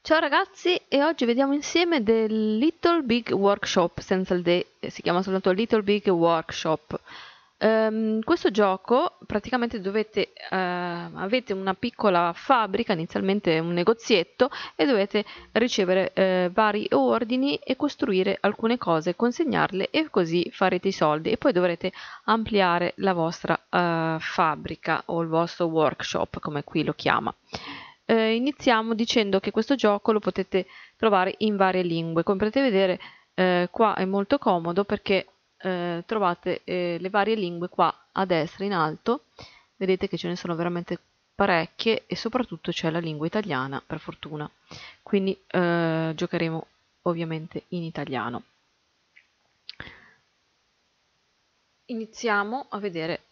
Ciao ragazzi e oggi vediamo insieme del Little Big Workshop, senza il D, si chiama soltanto Little Big Workshop. Um, questo gioco praticamente dovete, uh, avete una piccola fabbrica, inizialmente un negozietto e dovete ricevere uh, vari ordini e costruire alcune cose, consegnarle e così farete i soldi e poi dovrete ampliare la vostra uh, fabbrica o il vostro workshop come qui lo chiama. Eh, iniziamo dicendo che questo gioco lo potete trovare in varie lingue. Come potete vedere eh, qua è molto comodo perché eh, trovate eh, le varie lingue qua a destra in alto. Vedete che ce ne sono veramente parecchie e soprattutto c'è la lingua italiana per fortuna. Quindi eh, giocheremo ovviamente in italiano. Iniziamo a vedere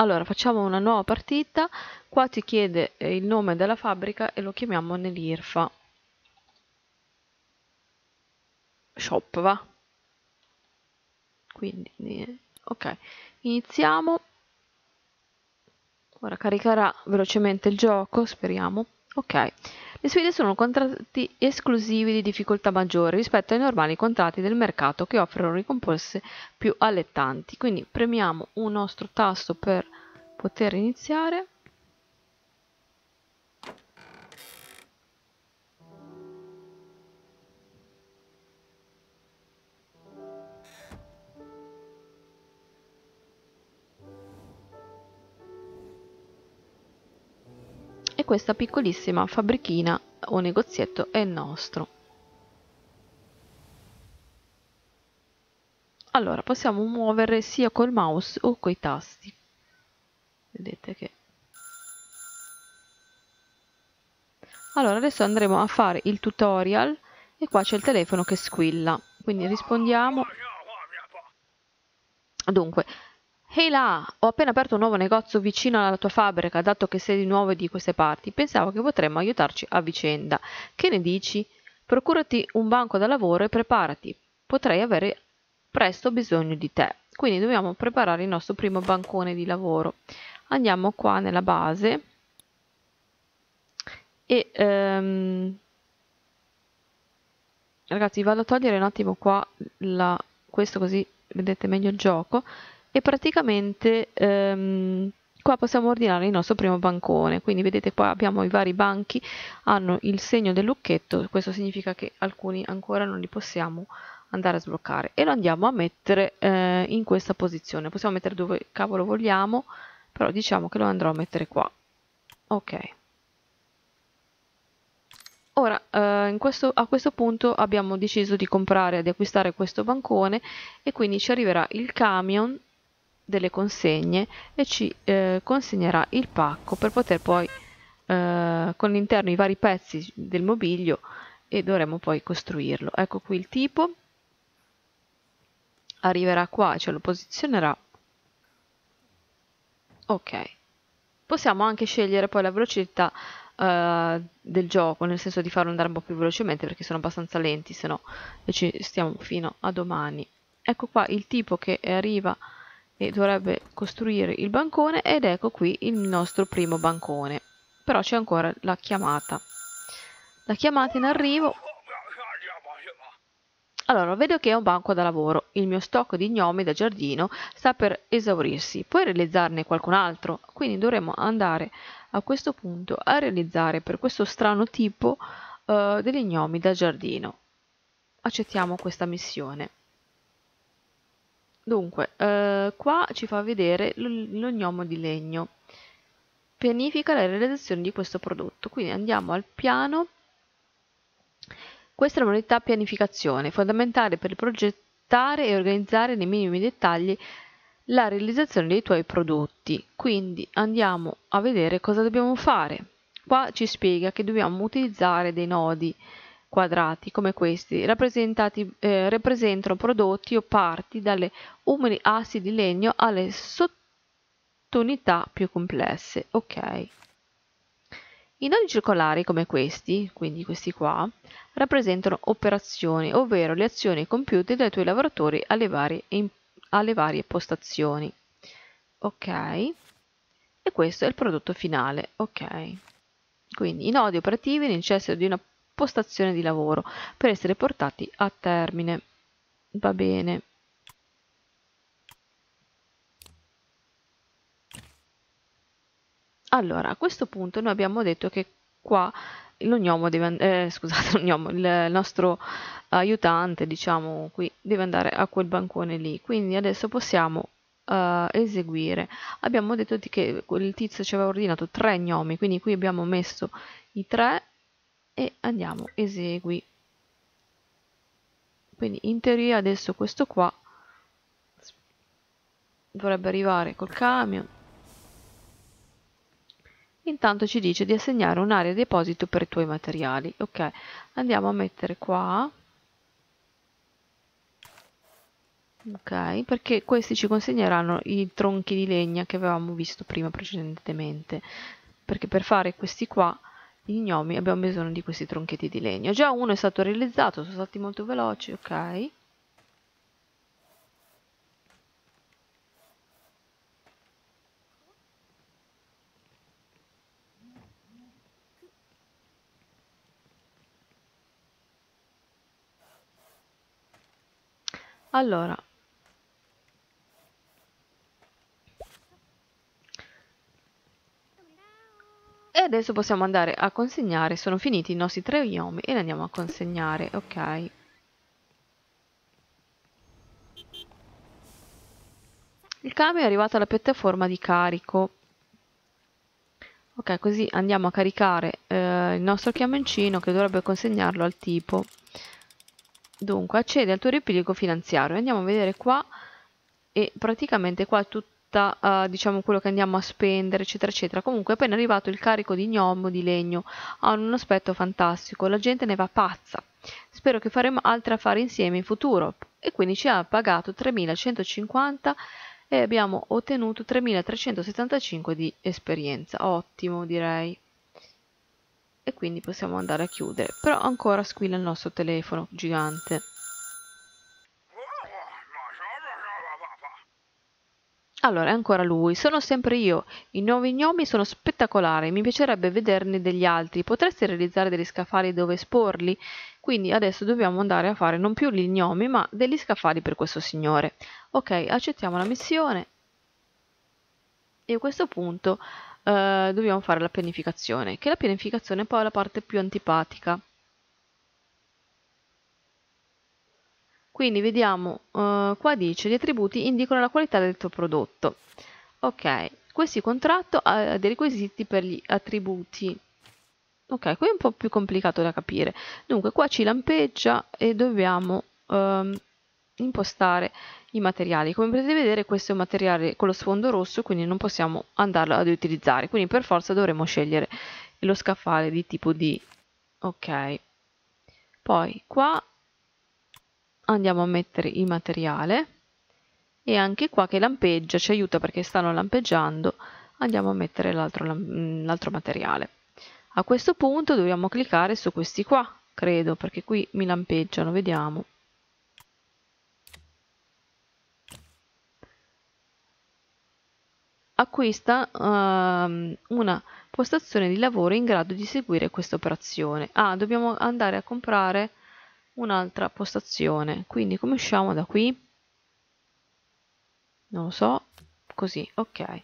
allora, facciamo una nuova partita, qua ti chiede eh, il nome della fabbrica e lo chiamiamo nell'IRFA. Shop, va? Quindi, ok, iniziamo. Ora caricherà velocemente il gioco, speriamo. Ok, le sfide sono contratti esclusivi di difficoltà maggiore rispetto ai normali contratti del mercato che offrono ricompense più allettanti. Quindi premiamo un nostro tasto per poter iniziare. e questa piccolissima fabbrichina o negozietto è nostro. Allora, possiamo muovere sia col mouse o coi tasti. Vedete che... Allora, adesso andremo a fare il tutorial e qua c'è il telefono che squilla. Quindi rispondiamo. Dunque, Ehi là, ho appena aperto un nuovo negozio vicino alla tua fabbrica, dato che sei di nuovo di queste parti. Pensavo che potremmo aiutarci a vicenda. Che ne dici? Procurati un banco da lavoro e preparati. Potrei avere presto bisogno di te. Quindi dobbiamo preparare il nostro primo bancone di lavoro. Andiamo qua nella base. E um, ragazzi vado a togliere un attimo qua la, questo così vedete meglio il gioco. E praticamente ehm, qua possiamo ordinare il nostro primo bancone. Quindi vedete qua abbiamo i vari banchi hanno il segno del lucchetto. Questo significa che alcuni ancora non li possiamo andare a sbloccare. E lo andiamo a mettere eh, in questa posizione. Possiamo mettere dove cavolo vogliamo però diciamo che lo andrò a mettere qua ok Ora, eh, questo, a questo punto abbiamo deciso di comprare, di acquistare questo bancone e quindi ci arriverà il camion delle consegne e ci eh, consegnerà il pacco per poter poi eh, con all'interno i vari pezzi del mobilio e dovremo poi costruirlo. Ecco qui il tipo, arriverà qua, ce lo posizionerà. Ok, possiamo anche scegliere poi la velocità uh, del gioco, nel senso di farlo andare un po' più velocemente perché sono abbastanza lenti, se no ci stiamo fino a domani. Ecco qua il tipo che arriva e dovrebbe costruire il bancone ed ecco qui il nostro primo bancone. Però c'è ancora la chiamata. La chiamata in arrivo allora vedo che è un banco da lavoro il mio stock di gnomi da giardino sta per esaurirsi puoi realizzarne qualcun altro quindi dovremo andare a questo punto a realizzare per questo strano tipo uh, degli gnomi da giardino accettiamo questa missione Dunque, eh, qua ci fa vedere lo gnomo di legno. Pianifica la realizzazione di questo prodotto. Quindi andiamo al piano. Questa è la modalità pianificazione, fondamentale per progettare e organizzare nei minimi dettagli la realizzazione dei tuoi prodotti. Quindi andiamo a vedere cosa dobbiamo fare. Qua ci spiega che dobbiamo utilizzare dei nodi quadrati come questi eh, rappresentano prodotti o parti dalle umili assi di legno alle sottounità più complesse. Ok. I nodi circolari come questi, quindi questi qua, rappresentano operazioni, ovvero le azioni compiute dai tuoi lavoratori alle varie, alle varie postazioni. Ok. E questo è il prodotto finale. Ok. Quindi i nodi operativi necessitano di una postazione di lavoro per essere portati a termine. Va bene. Allora, a questo punto noi abbiamo detto che qua l'ognomo deve eh, scusate, il nostro aiutante, diciamo, qui deve andare a quel bancone lì. Quindi adesso possiamo uh, eseguire. Abbiamo detto che il tizio ci aveva ordinato tre gnomi, quindi qui abbiamo messo i tre e andiamo, esegui. Quindi in teoria adesso questo qua dovrebbe arrivare col camion Intanto ci dice di assegnare un'area deposito per i tuoi materiali. Ok, andiamo a mettere qua. Ok, perché questi ci consegneranno i tronchi di legna che avevamo visto prima precedentemente. Perché per fare questi qua, i gnomi, abbiamo bisogno di questi tronchetti di legno. Già uno è stato realizzato, sono stati molto veloci, ok. Allora E adesso possiamo andare a consegnare, sono finiti i nostri tre gnomi e li andiamo a consegnare, ok. Il camion è arrivato alla piattaforma di carico. Ok, così andiamo a caricare eh, il nostro camioncino che dovrebbe consegnarlo al tipo. Dunque, accedi al tuo ripiego finanziario. Andiamo a vedere qua e praticamente qua tutta, uh, diciamo, quello che andiamo a spendere, eccetera, eccetera. Comunque, è appena arrivato il carico di gnomo, di legno, ha un aspetto fantastico. La gente ne va pazza. Spero che faremo altri affari insieme in futuro. E quindi ci ha pagato 3.150 e abbiamo ottenuto 3.375 di esperienza. Ottimo, direi e quindi possiamo andare a chiudere però ancora squilla il nostro telefono gigante Allora, è ancora lui. Sono sempre io. I nuovi gnomi sono spettacolari. Mi piacerebbe vederne degli altri. Potresti realizzare degli scaffali dove esporli? Quindi adesso dobbiamo andare a fare non più gli gnomi, ma degli scaffali per questo signore. Ok, accettiamo la missione. E a questo punto eh, dobbiamo fare la pianificazione, che la pianificazione è poi la parte più antipatica. Quindi vediamo, uh, qua dice gli attributi indicano la qualità del tuo prodotto. Ok, questo contratto ha dei requisiti per gli attributi. Ok, qui è un po' più complicato da capire. Dunque, qua ci lampeggia e dobbiamo um, impostare i materiali. Come potete vedere questo è un materiale con lo sfondo rosso, quindi non possiamo andarlo ad utilizzare, quindi per forza dovremo scegliere lo scaffale di tipo D. Ok. Poi qua andiamo a mettere il materiale e anche qua che lampeggia ci aiuta perché stanno lampeggiando andiamo a mettere l'altro mm, materiale a questo punto dobbiamo cliccare su questi qua credo perché qui mi lampeggiano vediamo acquista um, una postazione di lavoro in grado di seguire questa operazione. Ah, dobbiamo andare a comprare un'altra postazione. Quindi come usciamo da qui? Non lo so. Così, ok.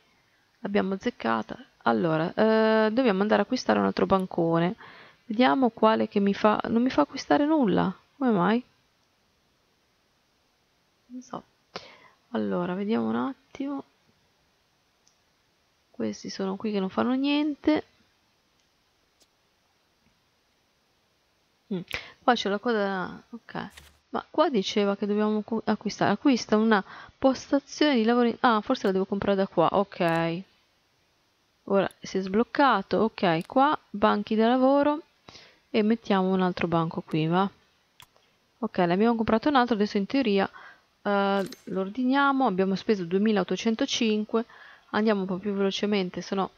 L'abbiamo azzeccata. Allora, eh, dobbiamo andare a acquistare un altro bancone. Vediamo quale che mi fa... Non mi fa acquistare nulla. Come mai? Non so. Allora, vediamo un attimo questi sono qui che non fanno niente. Mm. qua c'è la coda ok. Ma qua diceva che dobbiamo acquistare. Acquista una postazione di lavoro ah forse la devo comprare da qua ok. Ora si è sbloccato ok. Qua banchi da lavoro. E mettiamo un altro banco qui va. Ok ne abbiamo comprato un altro adesso in teoria. Uh, lo ordiniamo. Abbiamo speso 2805 andiamo un po' più velocemente, sono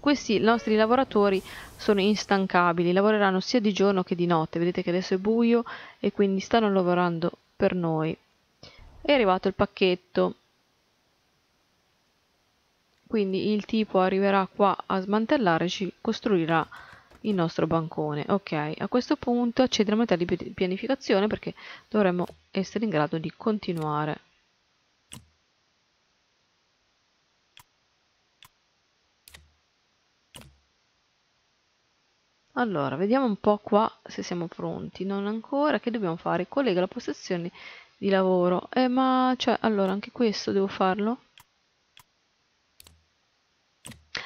questi nostri lavoratori sono instancabili, lavoreranno sia di giorno che di notte, vedete che adesso è buio e quindi stanno lavorando per noi. È arrivato il pacchetto, quindi il tipo arriverà qua a smantellare e ci costruirà il nostro bancone. Ok, a questo punto accedere a metà di pianificazione perché dovremmo essere in grado di continuare. Allora, vediamo un po' qua se siamo pronti. Non ancora, che dobbiamo fare? Collega la postazione di lavoro. Eh, ma, cioè, allora, anche questo devo farlo?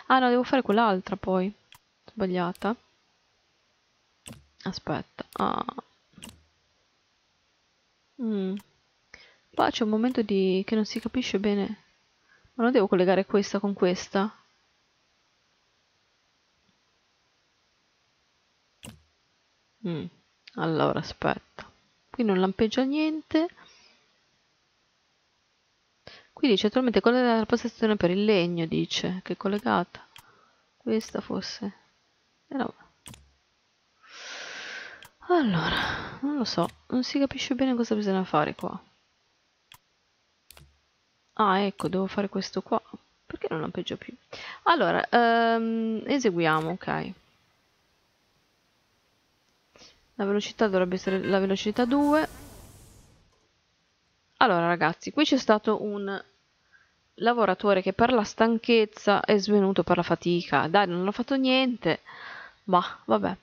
Ah, no, devo fare quell'altra poi. Sbagliata. Aspetta. Ah. Mm. Qua c'è un momento di... che non si capisce bene. Ma non devo collegare questa con questa? Mm. Allora, aspetta. Qui non lampeggia niente. Qui dice attualmente collegata la postazione per il legno, dice, che è collegata. Questa fosse. Eh. Allora, non lo so, non si capisce bene cosa bisogna fare qua. Ah, ecco, devo fare questo qua. Perché non lampeggia più? Allora, um, eseguiamo, ok. La velocità dovrebbe essere la velocità 2. Allora ragazzi, qui c'è stato un lavoratore che per la stanchezza è svenuto per la fatica. Dai, non ho fatto niente. Ma vabbè.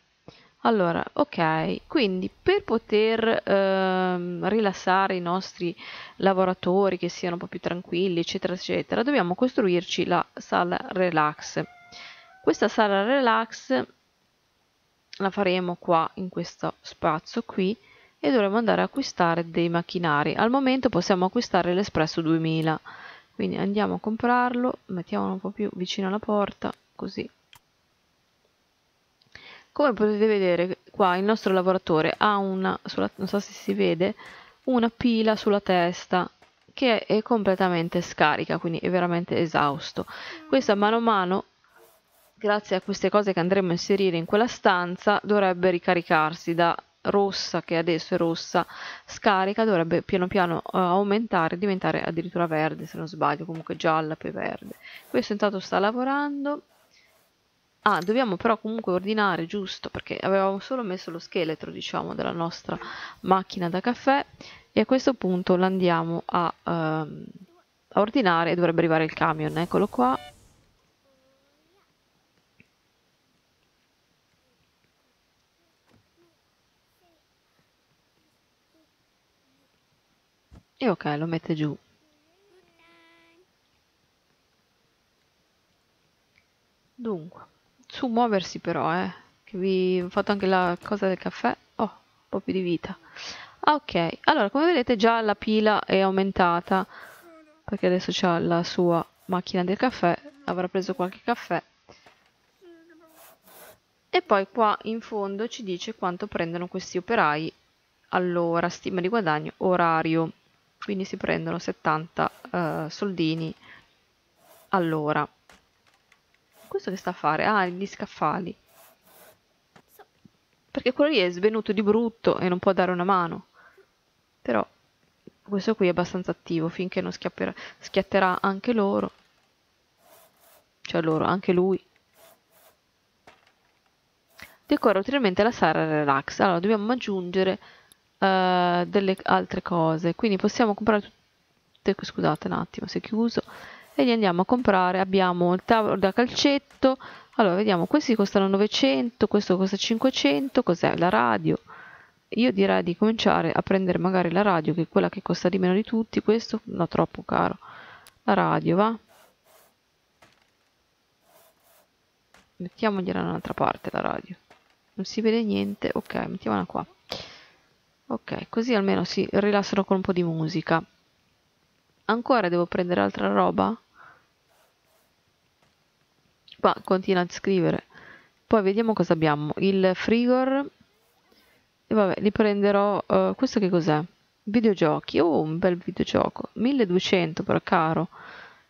Allora, ok, quindi per poter ehm, rilassare i nostri lavoratori che siano un po' più tranquilli, eccetera, eccetera, dobbiamo costruirci la sala relax. Questa sala relax la faremo qua in questo spazio qui e dovremo andare a acquistare dei macchinari. Al momento possiamo acquistare l'espresso 2000 quindi andiamo a comprarlo mettiamolo un po' più vicino alla porta così. Come potete vedere qua il nostro lavoratore ha una sulla, non so se si vede una pila sulla testa che è completamente scarica quindi è veramente esausto. Questa mano a mano grazie a queste cose che andremo a inserire in quella stanza dovrebbe ricaricarsi da rossa che adesso è rossa scarica dovrebbe piano piano uh, aumentare diventare addirittura verde se non sbaglio comunque gialla poi verde. Questo intanto sta lavorando. Ah dobbiamo però comunque ordinare giusto perché avevamo solo messo lo scheletro diciamo della nostra macchina da caffè e a questo punto l'andiamo a, uh, a ordinare e dovrebbe arrivare il camion. Eccolo qua E ok, lo mette giù. Dunque, su muoversi però, eh. Che vi ho fatto anche la cosa del caffè. Oh, un po' più di vita. Ah, ok. Allora, come vedete già la pila è aumentata. Perché adesso c'ha la sua macchina del caffè. Avrà preso qualche caffè. E poi qua in fondo ci dice quanto prendono questi operai all'ora, stima di guadagno, orario quindi si prendono 70 uh, soldini all'ora. Questo che sta a fare? Ah, gli scaffali. Perché quello lì è svenuto di brutto e non può dare una mano. Però questo qui è abbastanza attivo finché non schiatterà anche loro. Cioè loro, anche lui. Decora ulteriormente la sala relax. Allora dobbiamo aggiungere uh, delle altre cose. Quindi possiamo comprare tutte scusate un attimo si è chiuso. E li andiamo a comprare abbiamo il tavolo da calcetto. Allora vediamo questi costano 900 questo costa 500 cos'è? La radio. Io direi di cominciare a prendere magari la radio che è quella che costa di meno di tutti questo no troppo caro. La radio va? Mettiamogliela da un'altra parte la radio. Non si vede niente? Ok mettiamola qua ok così almeno si rilassano con un po' di musica. Ancora devo prendere altra roba? Qua continua a scrivere. Poi vediamo cosa abbiamo. Il frigor. E vabbè li prenderò uh, questo che cos'è? Videogiochi. Oh un bel videogioco. 1200 però caro.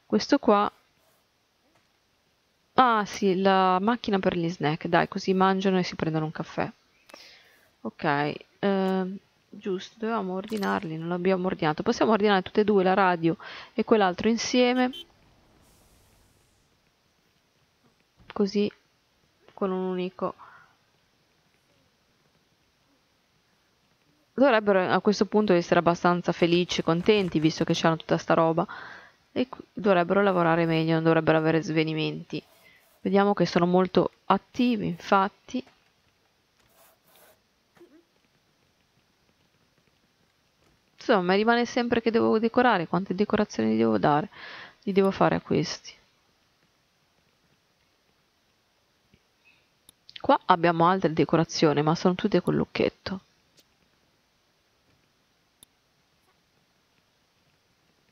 Questo qua. Ah sì la macchina per gli snack. Dai così mangiano e si prendono un caffè. Ok Ehm, giusto, dovevamo ordinarli, non l'abbiamo ordinato. Possiamo ordinare tutte e due, la radio e quell'altro insieme. Così, con un unico... Dovrebbero a questo punto essere abbastanza felici e contenti, visto che hanno tutta sta roba. E dovrebbero lavorare meglio, non dovrebbero avere svenimenti. Vediamo che sono molto attivi, infatti. Insomma, mi rimane sempre che devo decorare, quante decorazioni gli devo dare, gli devo fare a questi. Qua abbiamo altre decorazioni, ma sono tutte col lucchetto.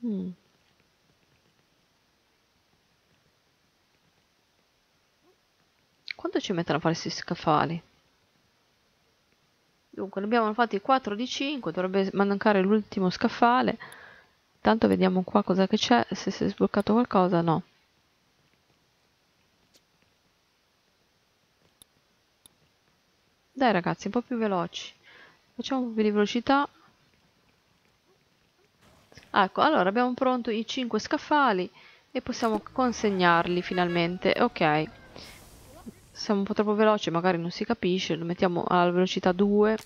Mm. Quanto ci mettono a fare questi scaffali? Dunque, ne abbiamo fatti 4 di 5, dovrebbe mancare l'ultimo scaffale. Tanto vediamo qua cosa che c'è, se si è sbloccato qualcosa, no. Dai ragazzi, un po' più veloci. Facciamo un po' più di velocità. Ecco, allora abbiamo pronto i 5 scaffali e possiamo consegnarli finalmente. Ok. Siamo un po' troppo veloci, magari non si capisce, lo mettiamo alla velocità 2.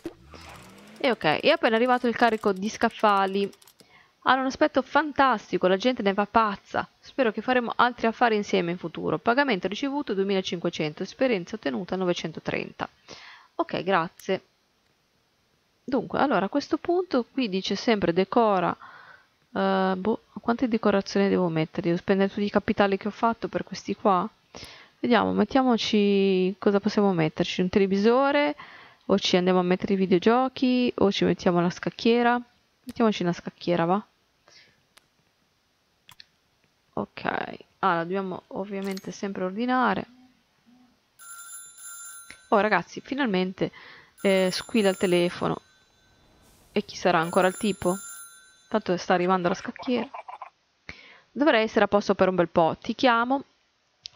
E ok, è appena arrivato il carico di scaffali. Hanno un aspetto fantastico, la gente ne va pazza. Spero che faremo altri affari insieme in futuro. Pagamento ricevuto 2500, esperienza ottenuta 930. Ok, grazie. Dunque, allora a questo punto qui dice sempre decora. Uh, boh, quante decorazioni devo mettere? Devo spendere tutti i capitali che ho fatto per questi qua? Vediamo, mettiamoci cosa possiamo metterci? Un televisore? O ci andiamo a mettere i videogiochi? O ci mettiamo la scacchiera? Mettiamoci una scacchiera, va? Ok, allora dobbiamo ovviamente sempre ordinare. Oh ragazzi, finalmente eh, squilla il telefono. E chi sarà ancora il tipo? Tanto sta arrivando la scacchiera. Dovrei essere a posto per un bel po'. Ti chiamo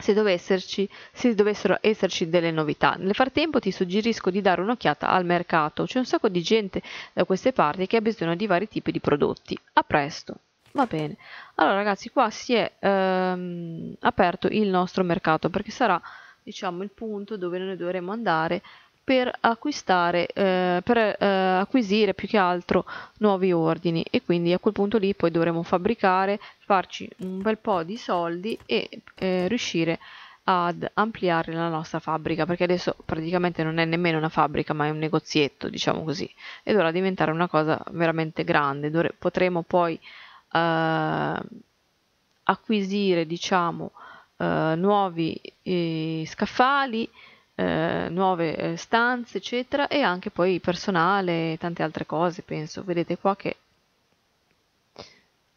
se, esserci, se dovessero esserci delle novità. Nel frattempo ti suggerisco di dare un'occhiata al mercato. C'è un sacco di gente da queste parti che ha bisogno di vari tipi di prodotti. A presto. Va bene. Allora ragazzi, qua si è ehm, aperto il nostro mercato perché sarà diciamo il punto dove noi dovremo andare per acquistare eh, per eh, acquisire più che altro nuovi ordini. E quindi a quel punto lì poi dovremo fabbricare farci un bel po' di soldi e eh, riuscire ad ampliare la nostra fabbrica perché adesso praticamente non è nemmeno una fabbrica ma è un negozietto diciamo così e dovrà diventare una cosa veramente grande. Dovre potremo poi eh, acquisire diciamo eh, nuovi eh, scaffali, eh, nuove eh, stanze, eccetera, e anche poi personale e tante altre cose, penso. Vedete qua che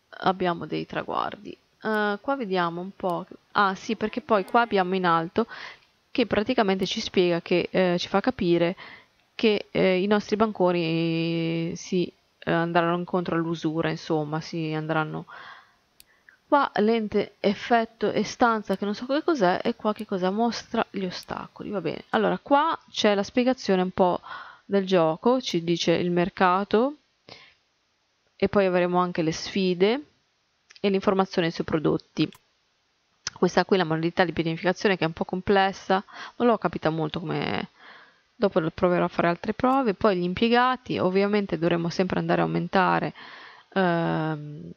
abbiamo dei traguardi. Uh, qua vediamo un po'. Ah sì, perché poi qua abbiamo in alto che praticamente ci spiega che eh, ci fa capire che eh, i nostri banconi si eh, andranno incontro all'usura, insomma, si andranno qua lente effetto e stanza che non so che cos'è e qua che cosa mostra gli ostacoli va bene. Allora qua c'è la spiegazione un po' del gioco ci dice il mercato e poi avremo anche le sfide e l'informazione sui prodotti. Questa qui la modalità di pianificazione che è un po' complessa non l'ho capita molto come dopo proverò a fare altre prove. Poi gli impiegati ovviamente dovremo sempre andare a aumentare ehm,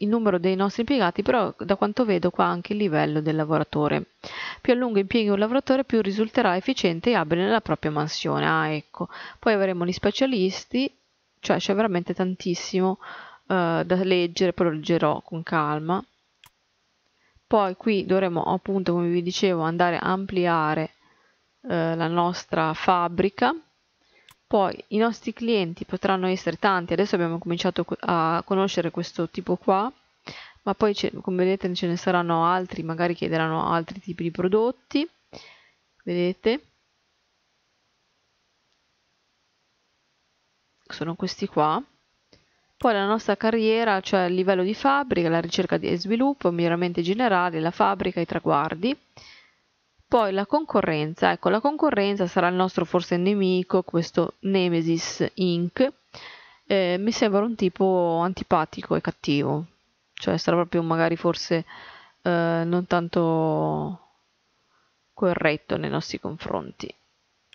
il numero dei nostri impiegati, però da quanto vedo qua anche il livello del lavoratore. Più a lungo impieghi un lavoratore, più risulterà efficiente e abile nella propria mansione. Ah, ecco. Poi avremo gli specialisti, cioè c'è veramente tantissimo uh, da leggere, lo leggerò con calma. Poi qui dovremo appunto, come vi dicevo, andare a ampliare uh, la nostra fabbrica poi i nostri clienti potranno essere tanti, adesso abbiamo cominciato a conoscere questo tipo qua, ma poi come vedete ce ne saranno altri, magari chiederanno altri tipi di prodotti, vedete? Sono questi qua. Poi la nostra carriera, cioè il livello di fabbrica, la ricerca e sviluppo, miglioramenti generali, la fabbrica, i traguardi. Poi la concorrenza, ecco la concorrenza sarà il nostro forse nemico, questo Nemesis Inc. Eh, mi sembra un tipo antipatico e cattivo, cioè sarà proprio magari forse eh, non tanto corretto nei nostri confronti.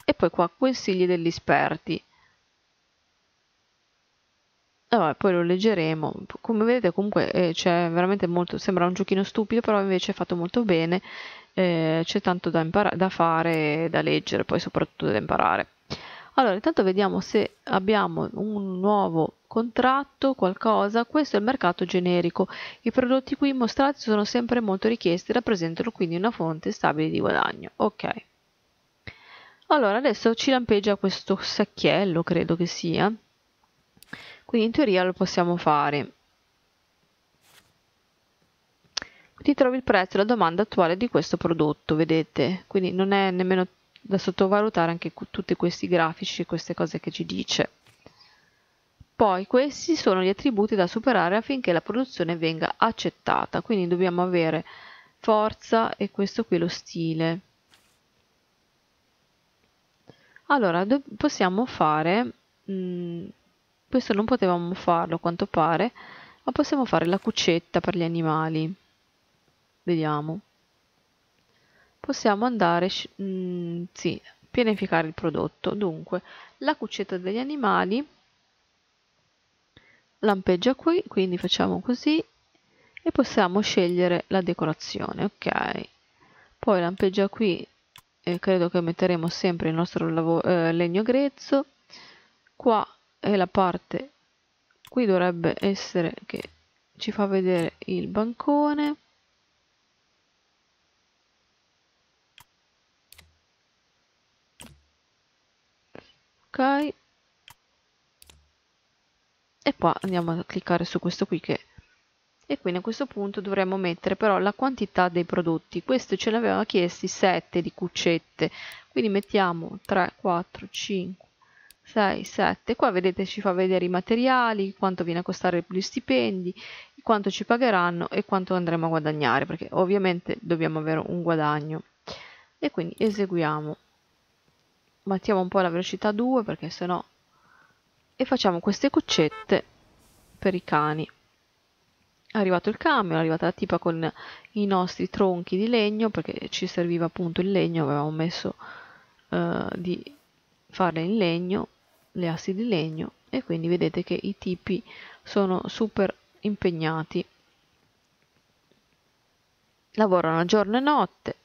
E poi qua consigli degli esperti. Vabbè, poi lo leggeremo. Come vedete comunque eh, c'è veramente molto, sembra un giochino stupido, però invece è fatto molto bene, eh, c'è tanto da, da fare, da leggere, poi soprattutto da imparare. Allora, intanto vediamo se abbiamo un nuovo contratto, qualcosa. Questo è il mercato generico. I prodotti qui mostrati sono sempre molto richiesti e rappresentano quindi una fonte stabile di guadagno. Ok. Allora, adesso ci lampeggia questo secchiello, credo che sia. Quindi in teoria lo possiamo fare. Qui trovi il prezzo e la domanda attuale di questo prodotto, vedete? Quindi non è nemmeno da sottovalutare anche tutti questi grafici e queste cose che ci dice. Poi questi sono gli attributi da superare affinché la produzione venga accettata, quindi dobbiamo avere forza e questo qui lo stile. Allora, possiamo fare, mh, mm, questo non potevamo farlo a quanto pare, ma possiamo fare la cuccetta per gli animali. Vediamo possiamo andare, mh, mm, sì, pianificare il prodotto. Dunque, la cuccetta degli animali lampeggia qui, quindi facciamo così e possiamo scegliere la decorazione, ok. Poi lampeggia qui e credo che metteremo sempre il nostro eh, legno grezzo. Qua è la parte, qui dovrebbe essere che ci fa vedere il bancone ok. E qua andiamo a cliccare su questo qui che e quindi a questo punto dovremmo mettere però la quantità dei prodotti. Questo ce l'aveva chiesti 7 di cuccette. Quindi mettiamo 3 4 5 6 7 qua vedete ci fa vedere i materiali quanto viene a costare gli stipendi quanto ci pagheranno e quanto andremo a guadagnare perché ovviamente dobbiamo avere un guadagno. E quindi eseguiamo battiamo un po' la velocità 2 perché sennò e facciamo queste cuccette per i cani. È arrivato il camion, è arrivata la tipa con i nostri tronchi di legno perché ci serviva appunto il legno, avevamo messo uh, di farle in legno, le assi di legno e quindi vedete che i tipi sono super impegnati. Lavorano giorno e notte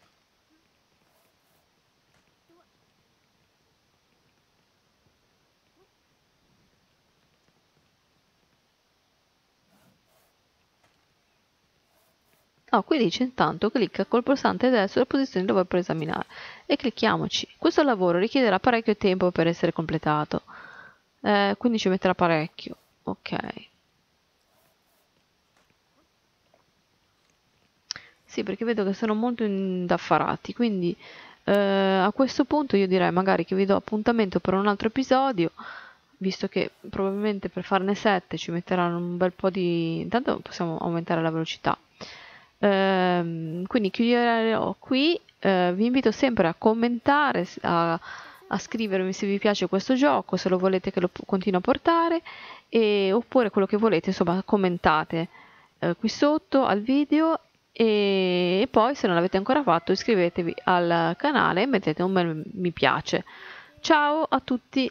No, qui dice intanto clicca col pulsante destro la posizione dove vuoi esaminare e clicchiamoci. Questo lavoro richiederà parecchio tempo per essere completato, eh, quindi ci metterà parecchio. Ok. Sì, perché vedo che sono molto indaffarati, quindi eh, a questo punto io direi magari che vi do appuntamento per un altro episodio, visto che probabilmente per farne 7 ci metteranno un bel po' di... intanto possiamo aumentare la velocità. Ehm, quindi chiuderò qui, eh, vi invito sempre a commentare, a, a, scrivermi se vi piace questo gioco, se lo volete che lo continuo a portare, e, oppure quello che volete, insomma commentate eh, qui sotto al video e, e poi se non l'avete ancora fatto iscrivetevi al canale e mettete un bel mi piace. Ciao a tutti!